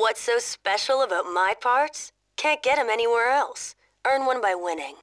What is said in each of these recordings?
What's so special about my parts? Can't get 'em anywhere else. Earn one by winning.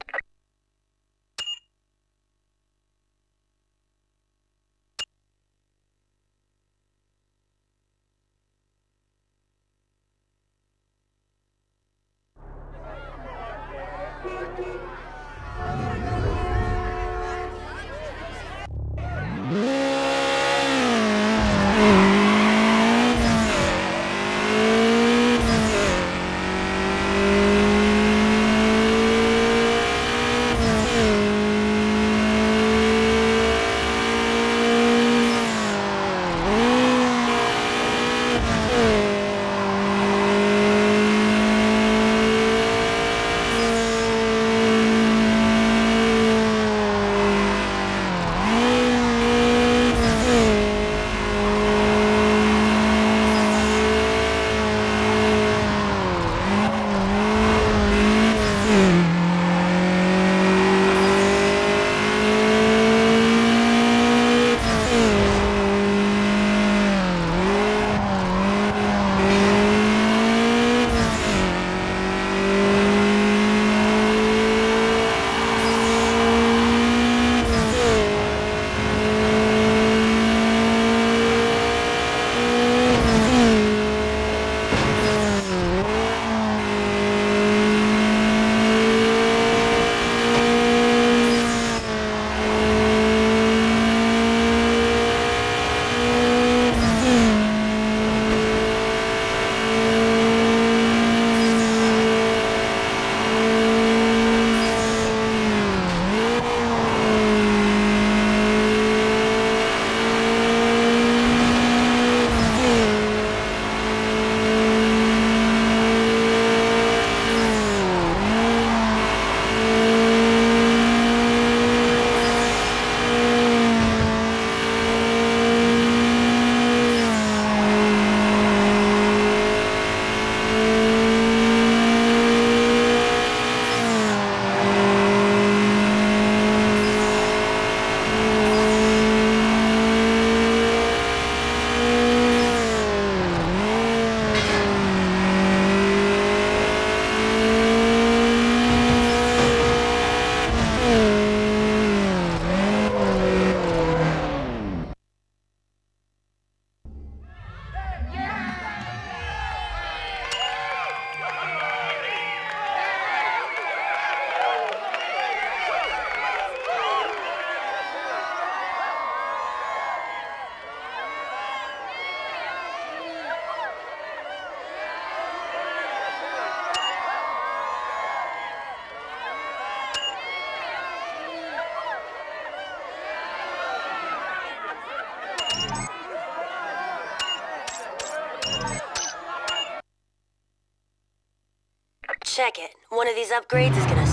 These upgrades is gonna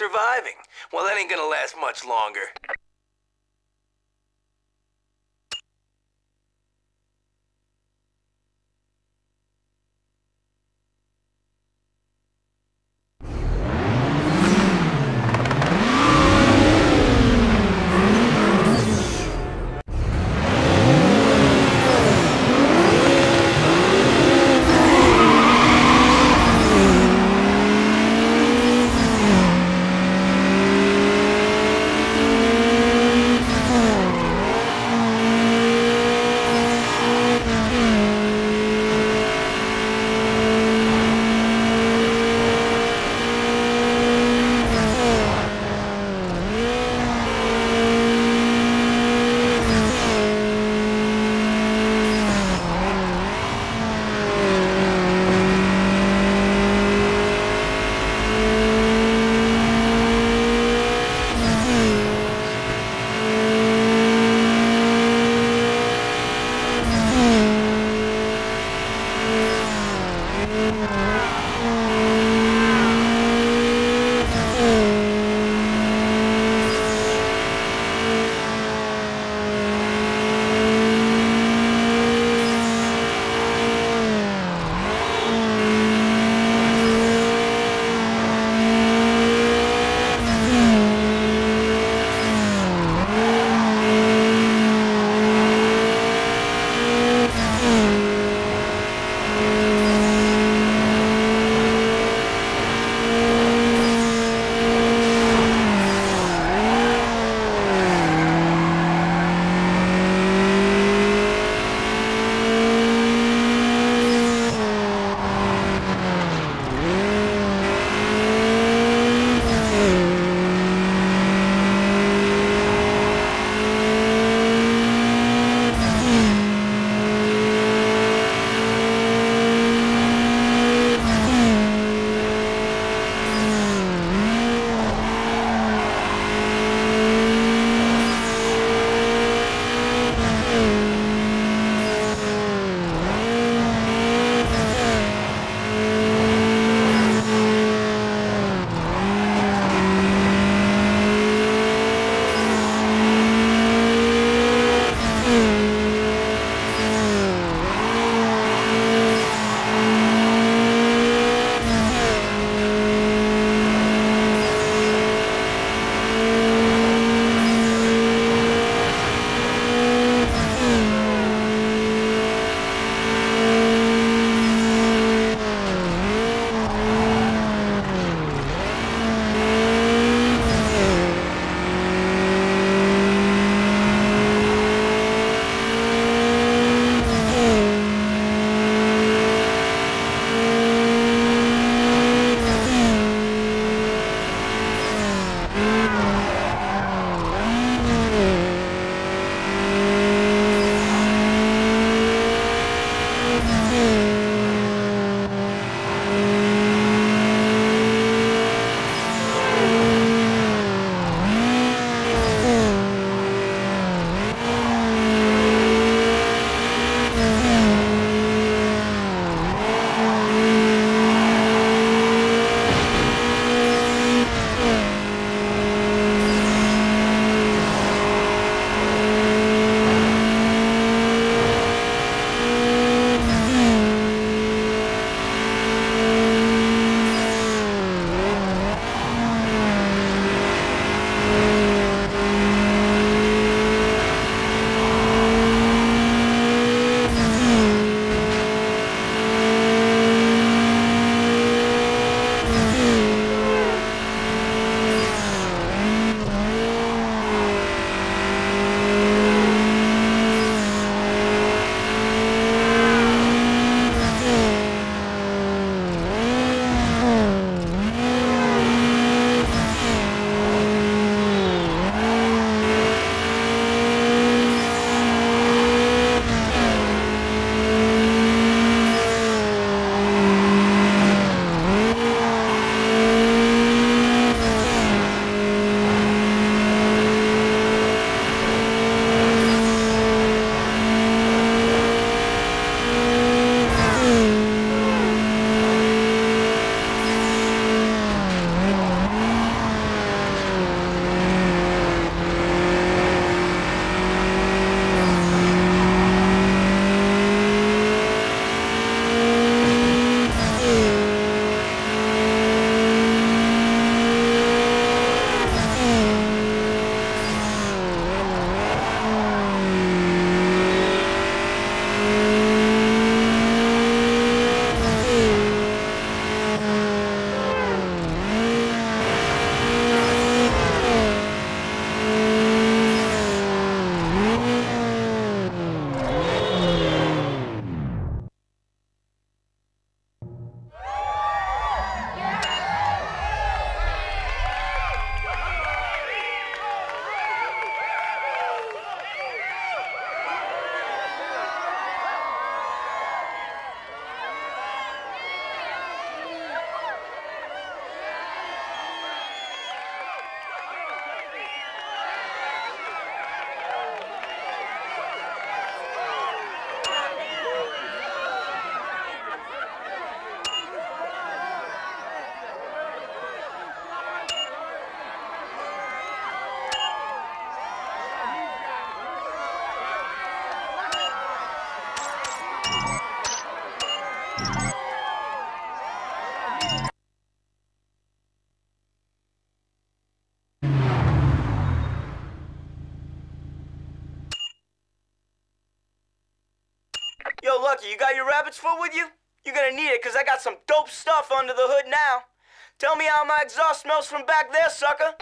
surviving. Well, that ain't gonna last much longer. Rabbit's foot with you? You're gonna need it, cause I got some dope stuff under the hood now. Tell me how my exhaust smells from back there, sucker.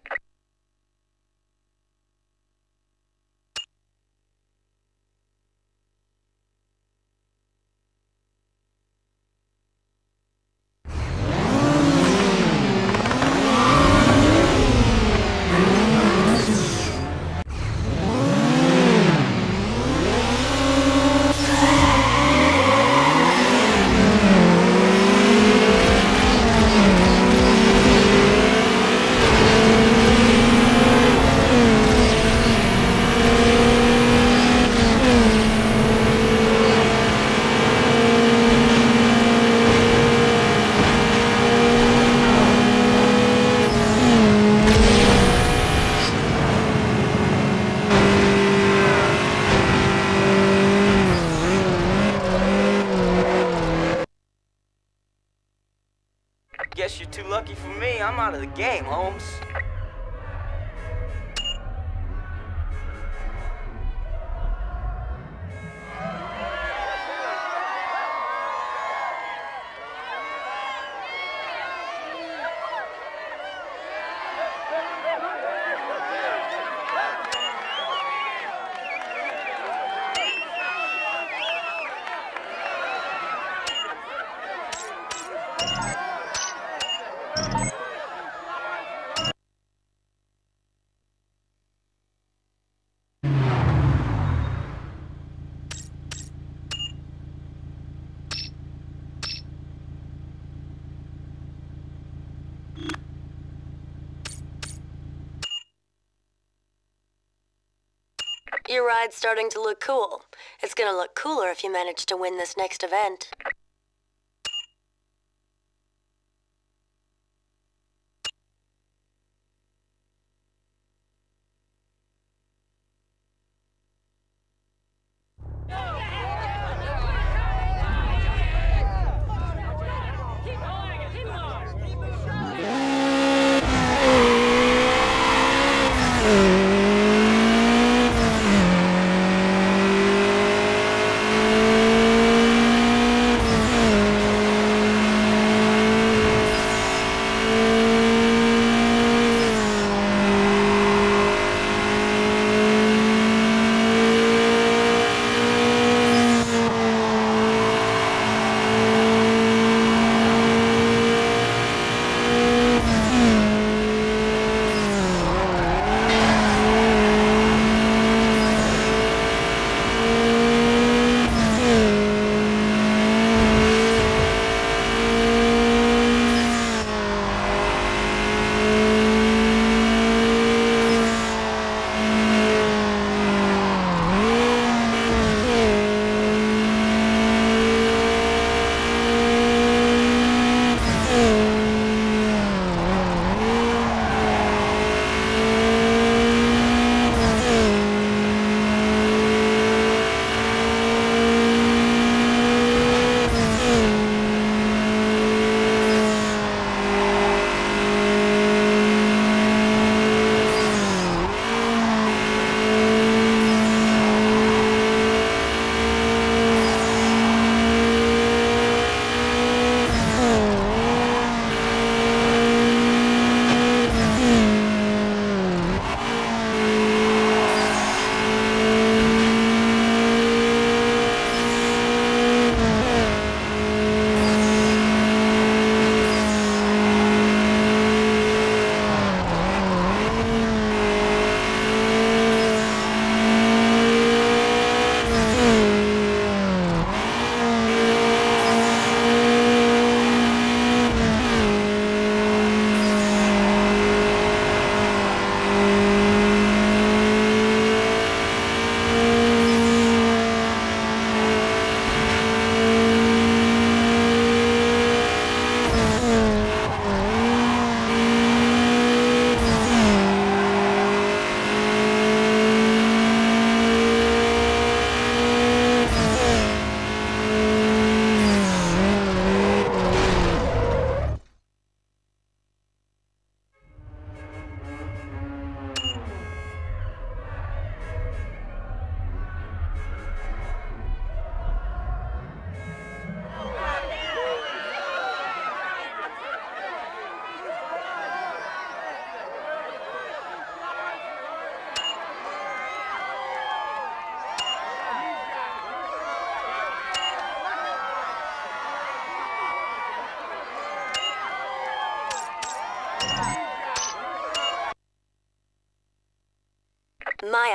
Starting to look cool. It's gonna look cooler if you manage to win this next event.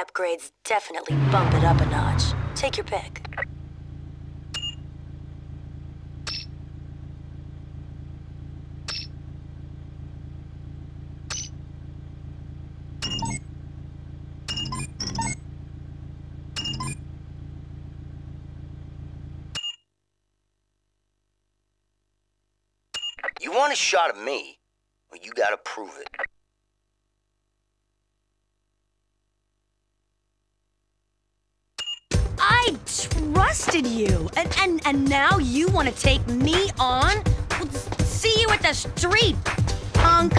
Upgrades definitely bump it up a notch. Take your pick. You want a shot at me? And and, now you want to take me on? Well, see you at the street, punk.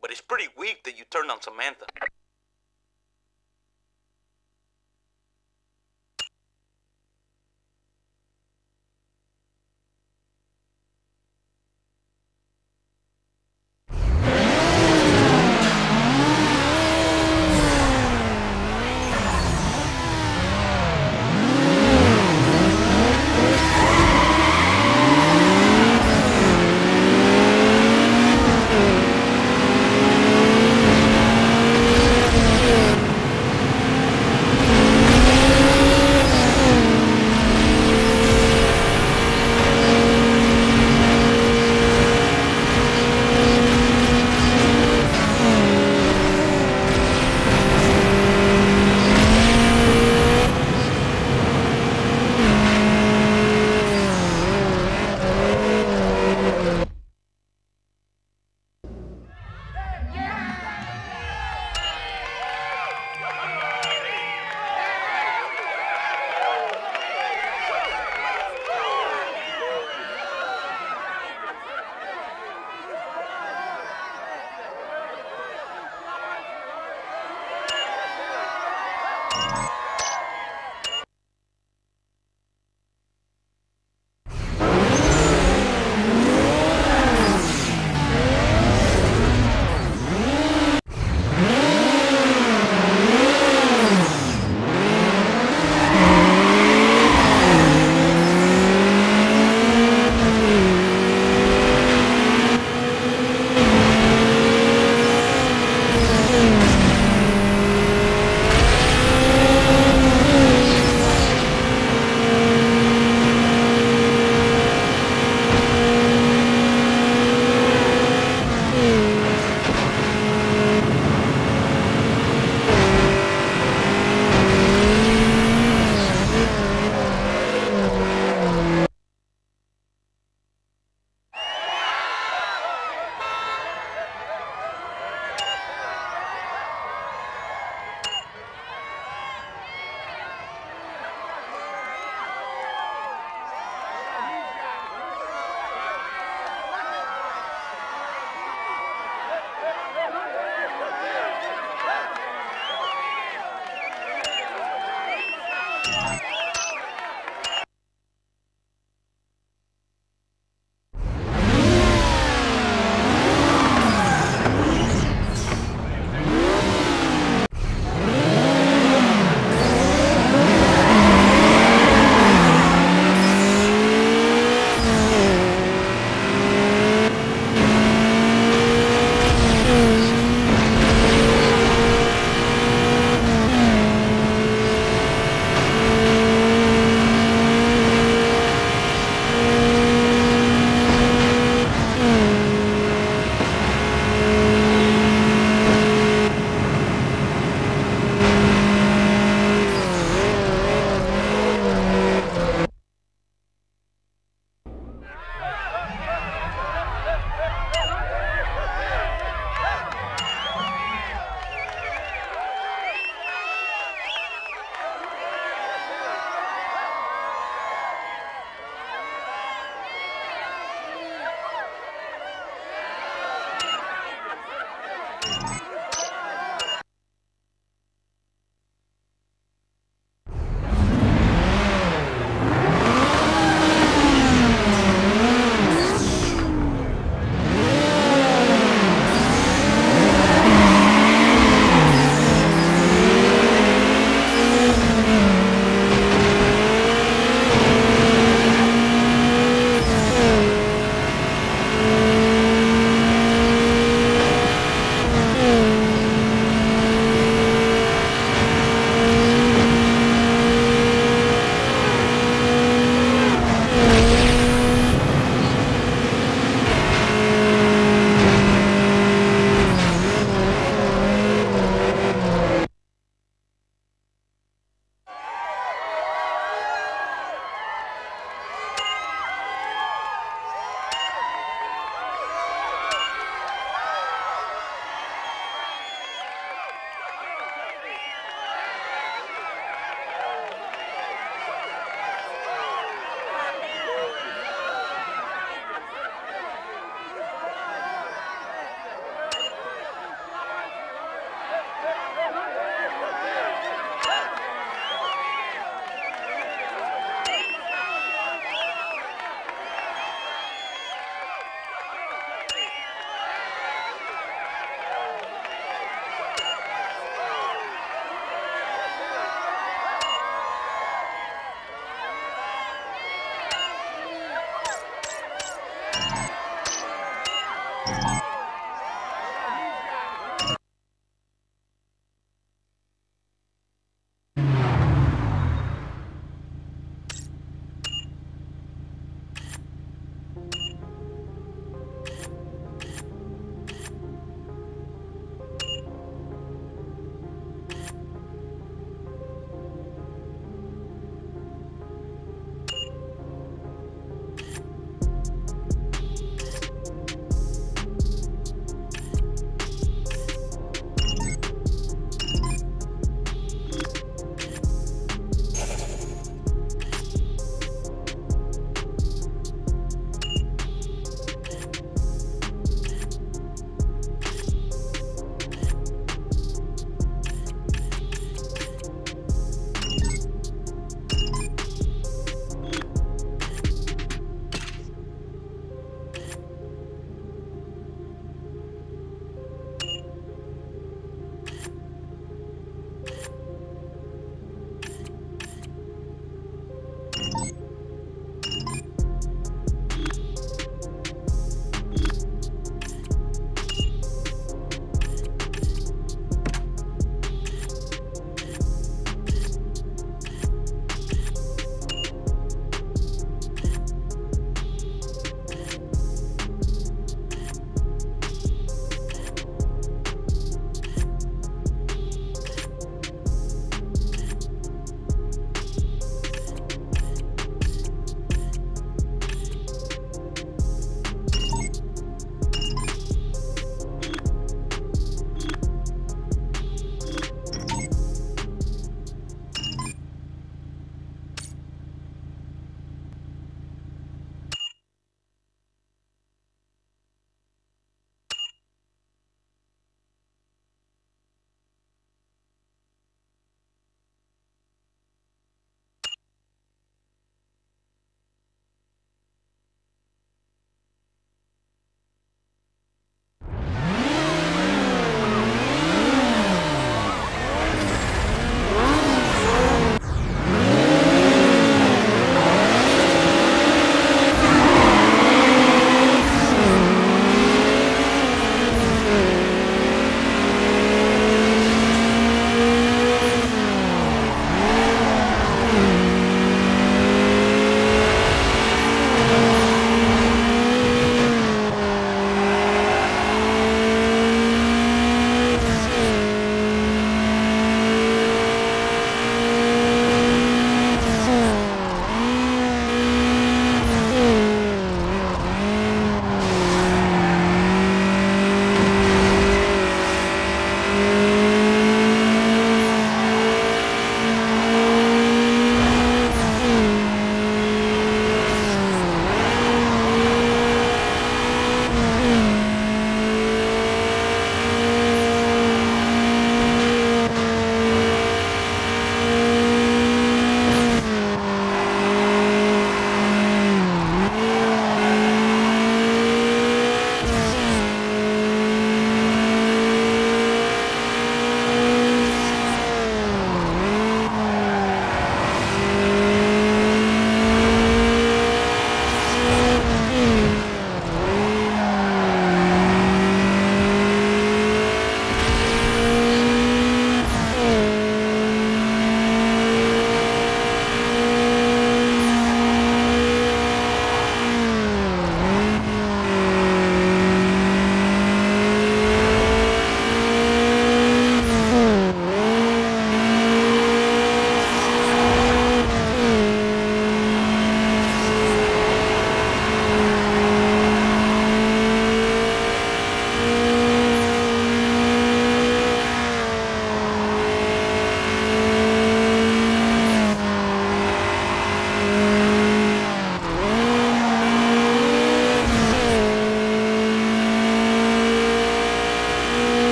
But it's pretty weak that you turned on Samantha.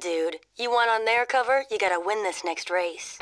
Dude. You want on their cover, you gotta win this next race.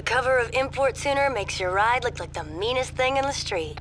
The cover of Import Tuner makes your ride look like the meanest thing in the street.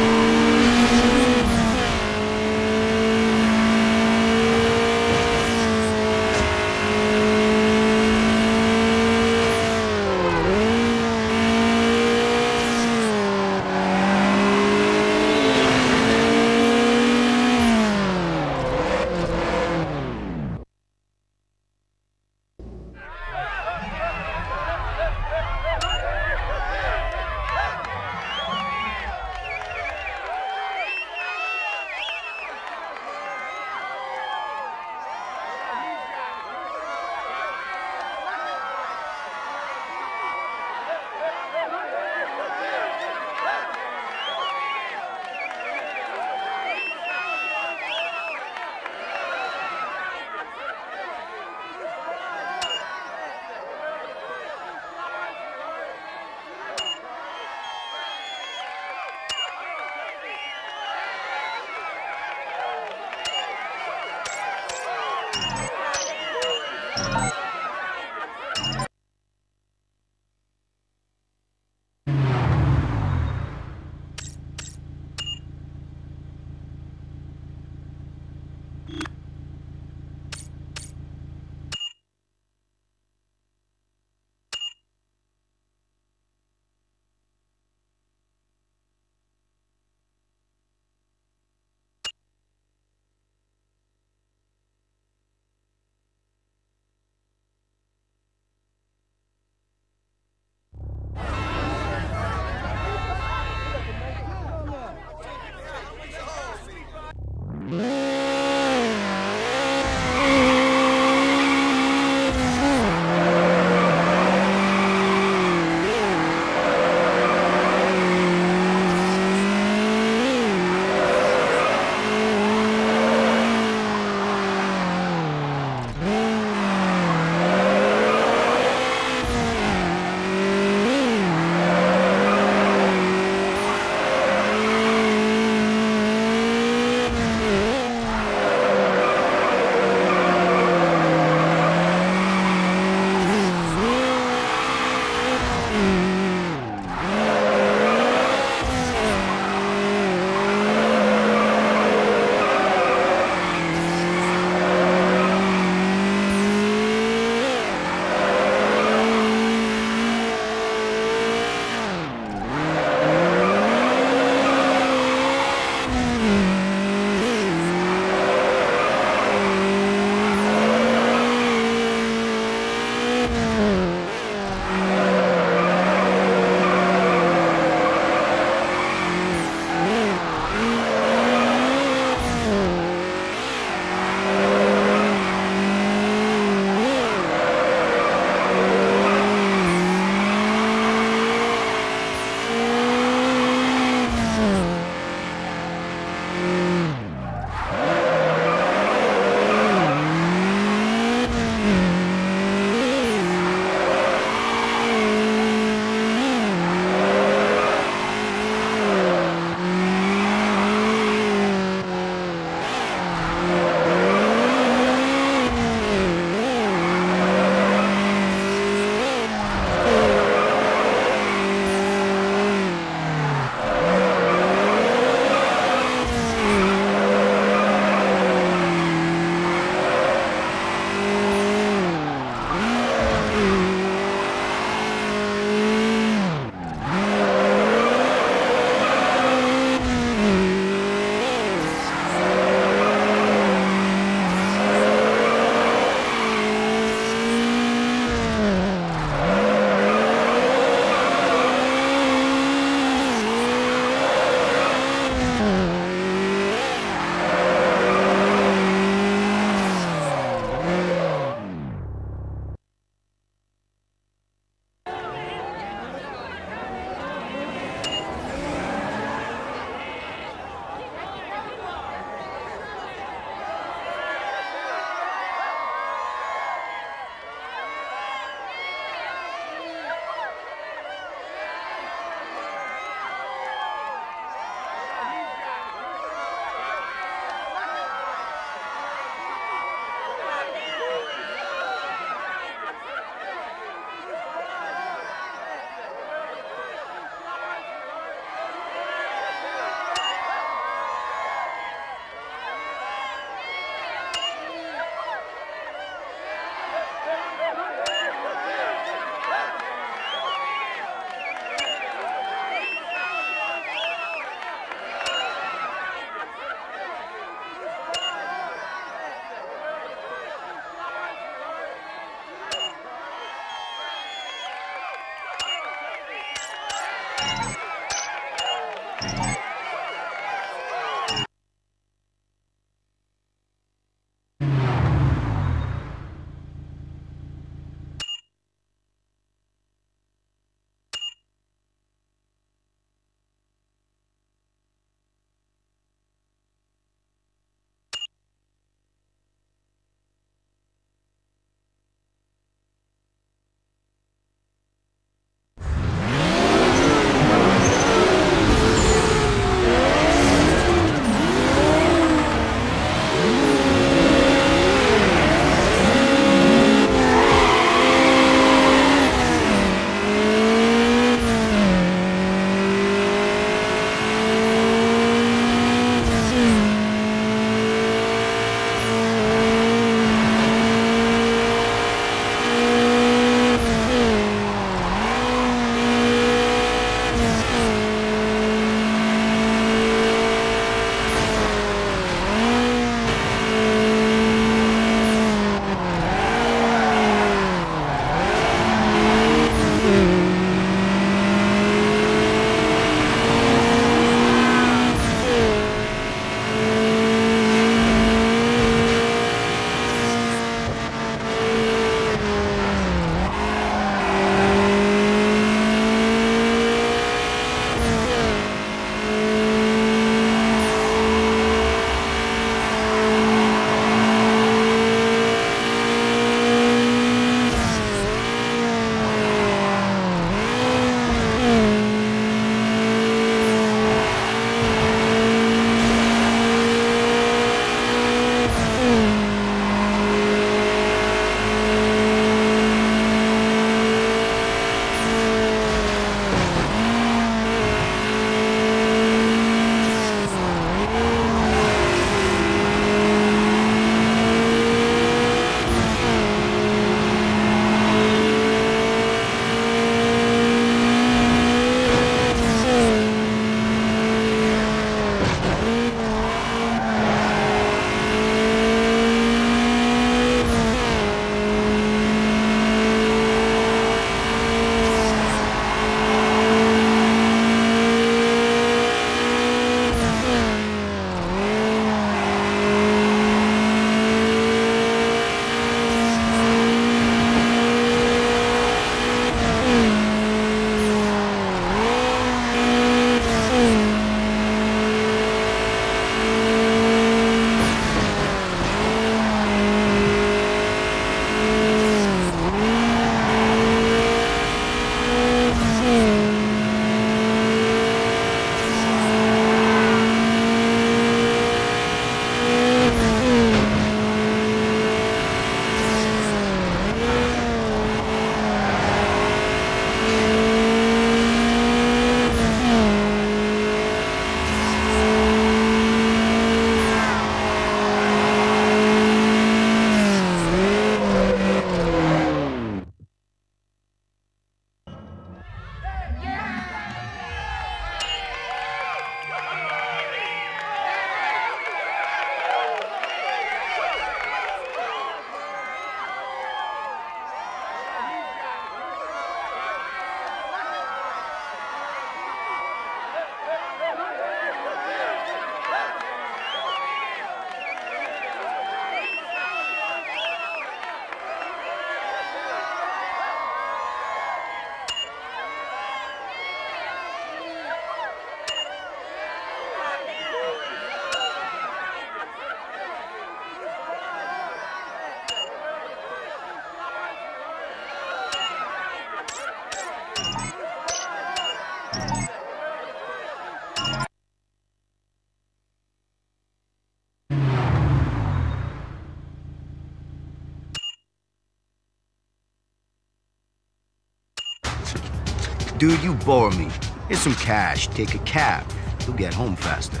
Dude, you bore me. Here's some cash. Take a cab. You'll get home faster.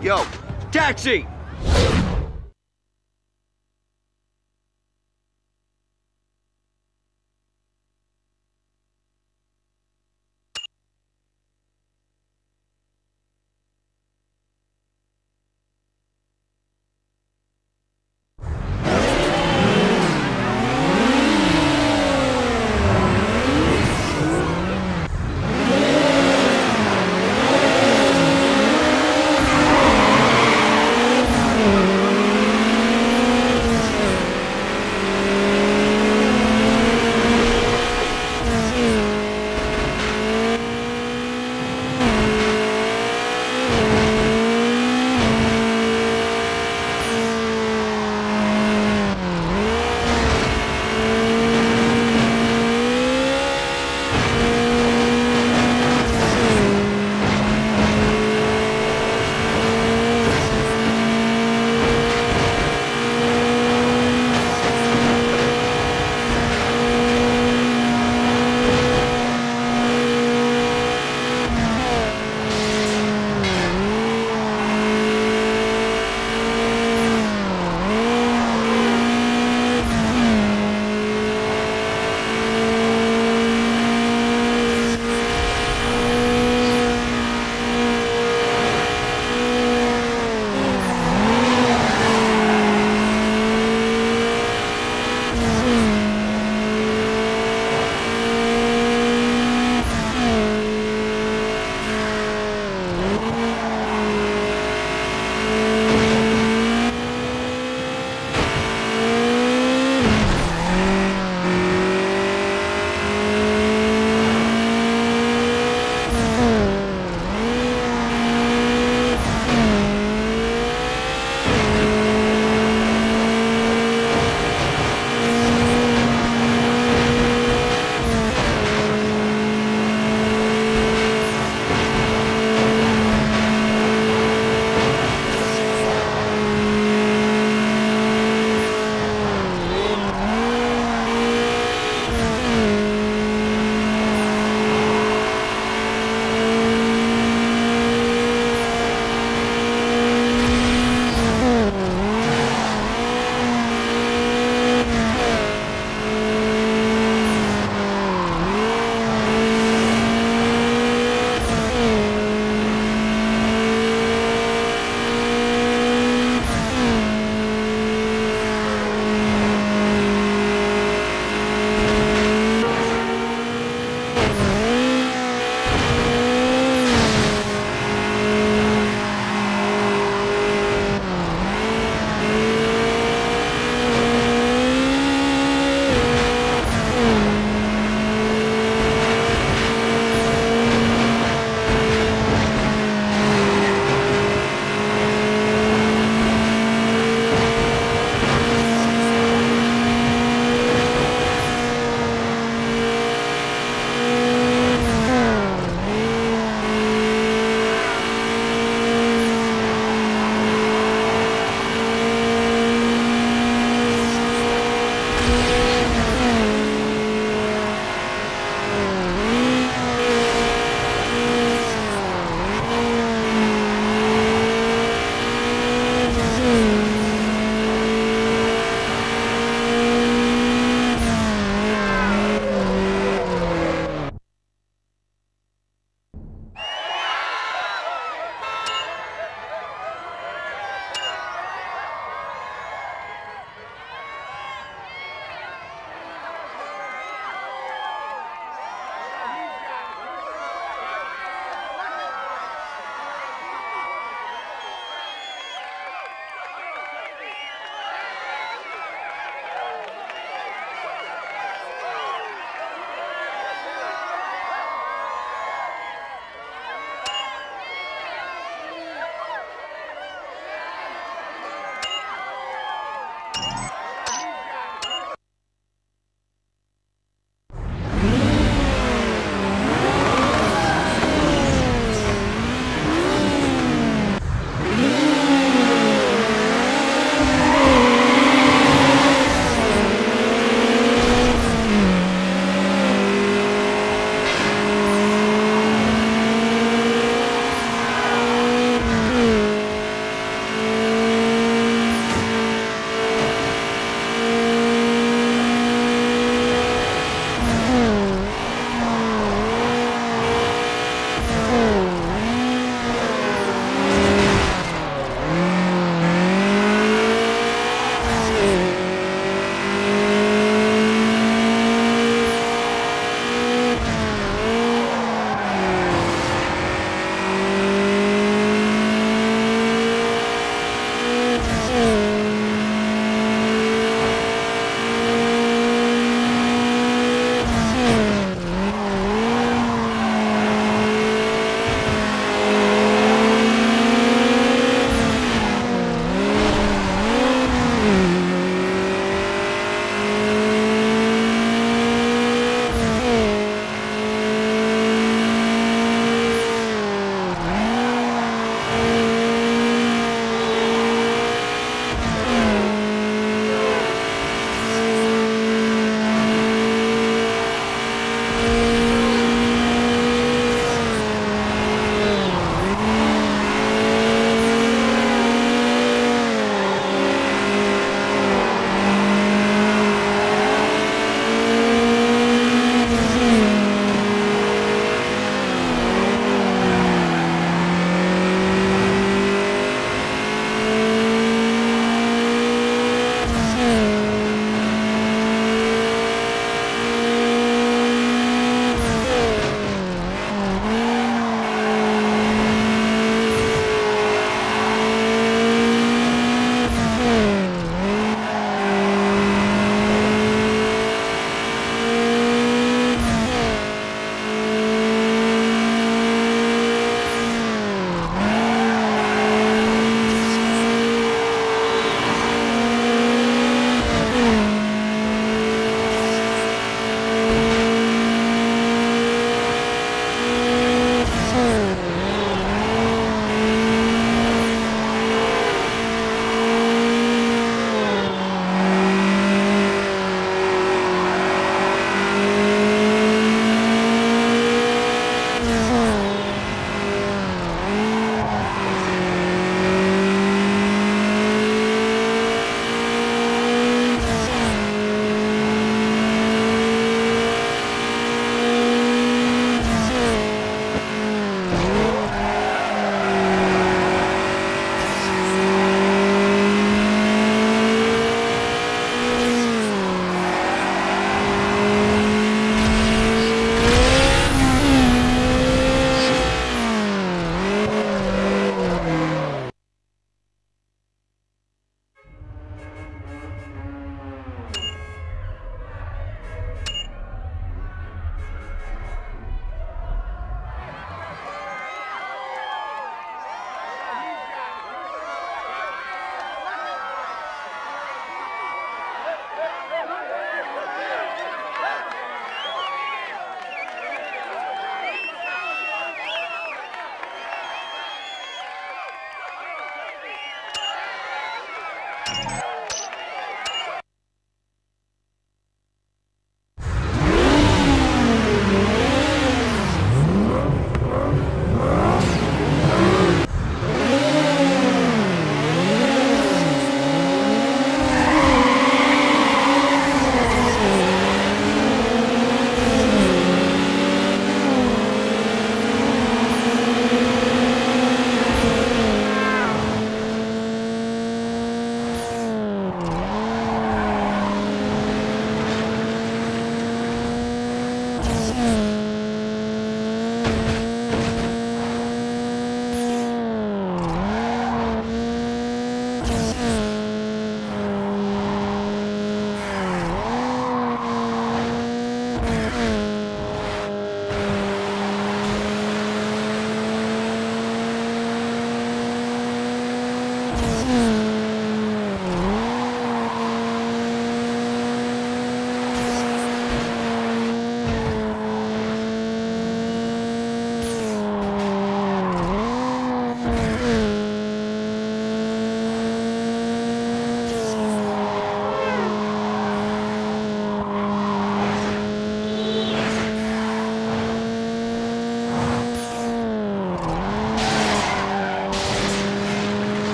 Yo, taxi!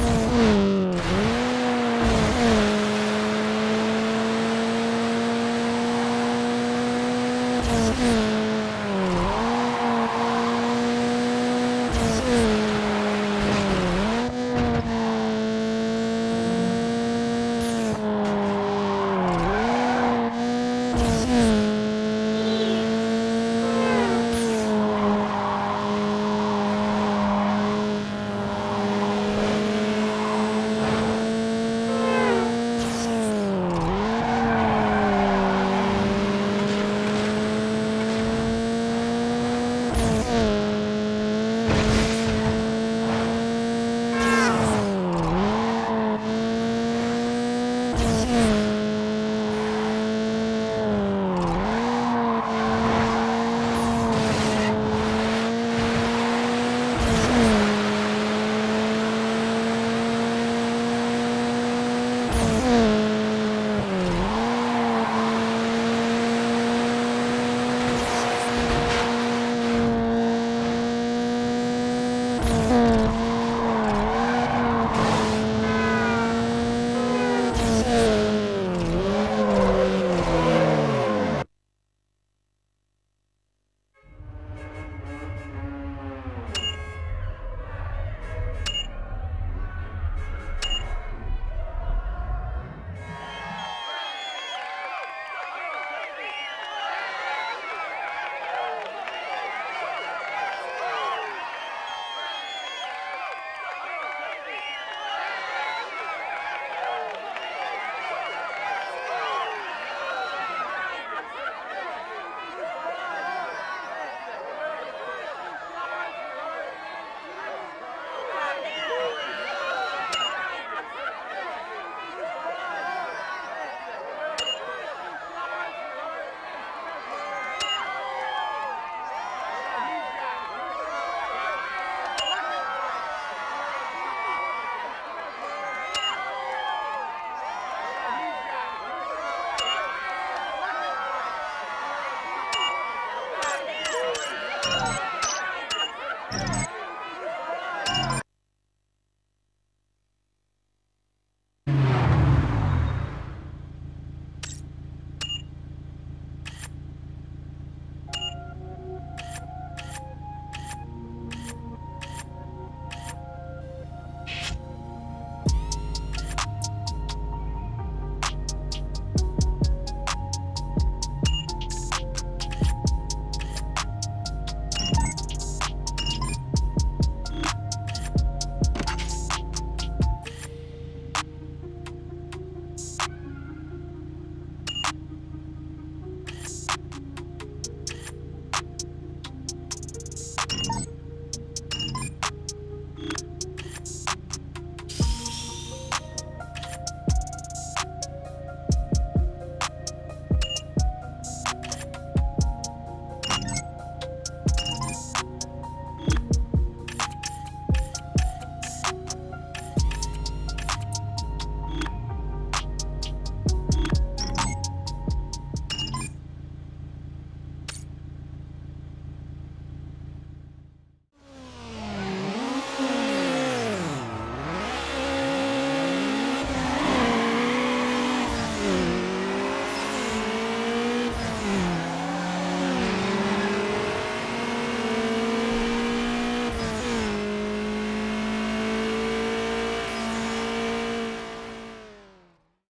Oh.